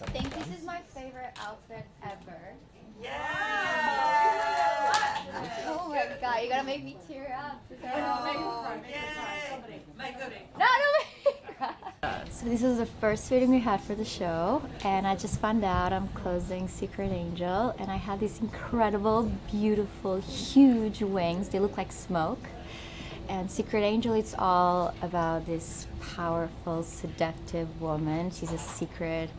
I think this is my favorite outfit ever. Yeah! Oh my god, you're gonna make me tear up. No, no, make me cry. So this was the first fitting we had for the show, and I just found out I'm closing Secret Angel, and I had these incredible, beautiful, huge wings. They look like smoke. And Secret Angel, it's all about this powerful, seductive woman. She's a secret,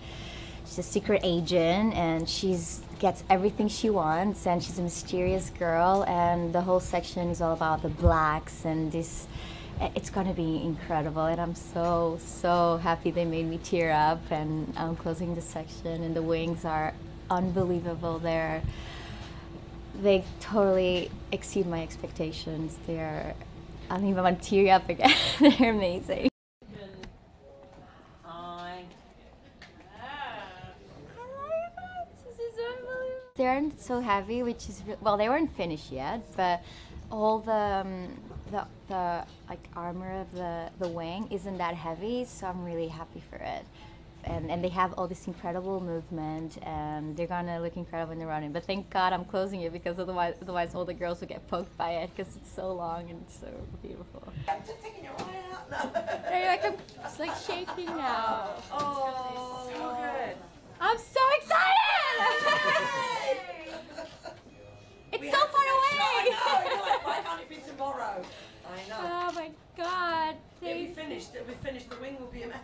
she's a secret agent, and she's gets everything she wants. And she's a mysterious girl. And the whole section is all about the blacks and this. Eh, it's gonna be incredible, and I'm so so happy they made me tear up. And I'm closing the section, and the wings are unbelievable. They're they totally exceed my expectations. They're I don't even want to tear up again. They're amazing. They aren't so heavy, which is well, they weren't finished yet, but all the um, the, the like armor of the the wing isn't that heavy, so I'm really happy for it. And, and they have all this incredible movement, and they're gonna look incredible when they're running. But thank God I'm closing it because otherwise, otherwise all the girls will get poked by it because it's so long and so beautiful. I'm just taking your eye out. No. They're like, I'm like shaking now. Oh, god. Yeah, we finished. We finished. The wing will be amazing.